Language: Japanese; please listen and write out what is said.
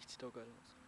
必死とかあります。